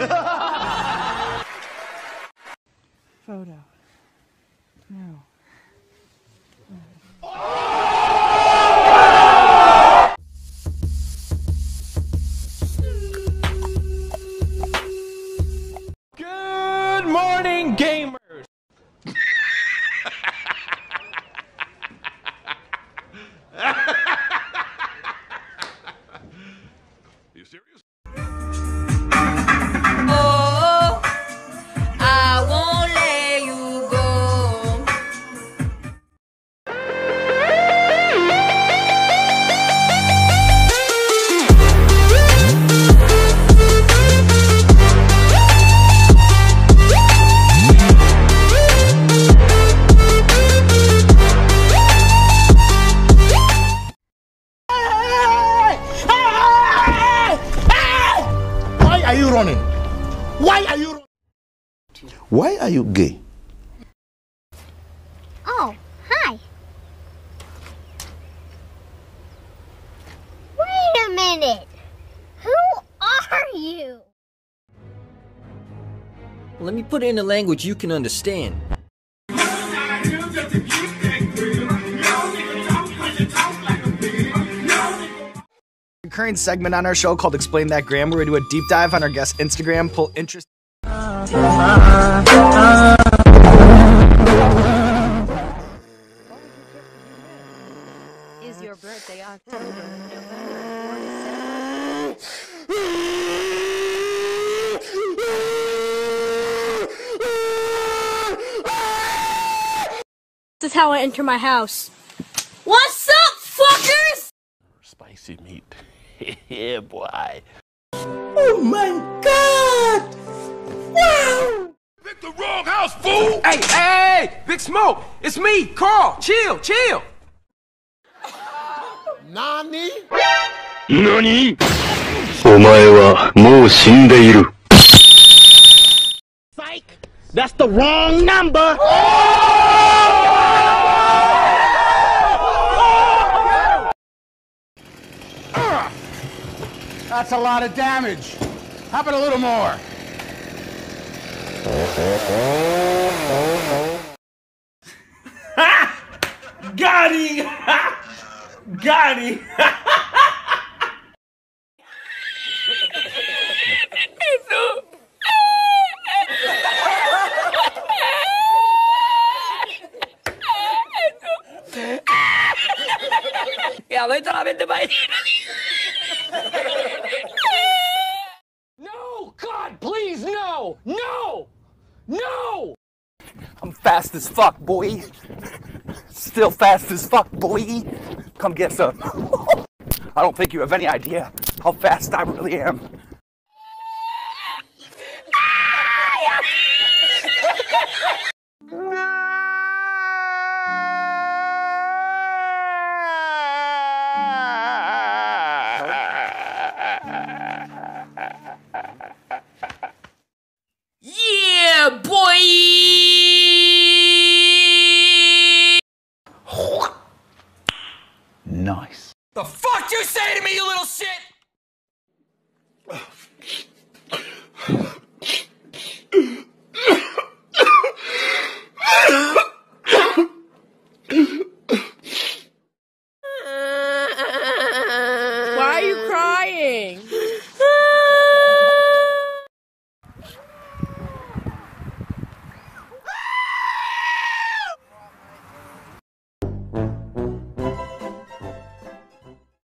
Photo. No. Good morning, gamers! Are you serious? Why are you? Why are you gay? Oh, hi. Wait a minute. Who are you? Let me put it in a language you can understand. Recurring segment on our show called Explain That Gram, where we do a deep dive on our guest Instagram, pull interest. Is your birthday October, November, or December? This is how I enter my house. What's up, fuckers? Spicy meat. yeah, boy. Oh my god! Wow! Pick the wrong house, fool! Hey, hey, hey! Big Smoke! It's me, Carl! Chill, chill! Nani? 何お前はもう死んでいる。 That's the wrong number! That's a lot of damage. How about a little more? Got him! Got him! No! God, please, no! No! No! I'm fast as fuck, boy. Still fast as fuck, boy. Come get some. I don't think you have any idea how fast I really am. nice. The fuck you say to me, you little shit? Why are you crying?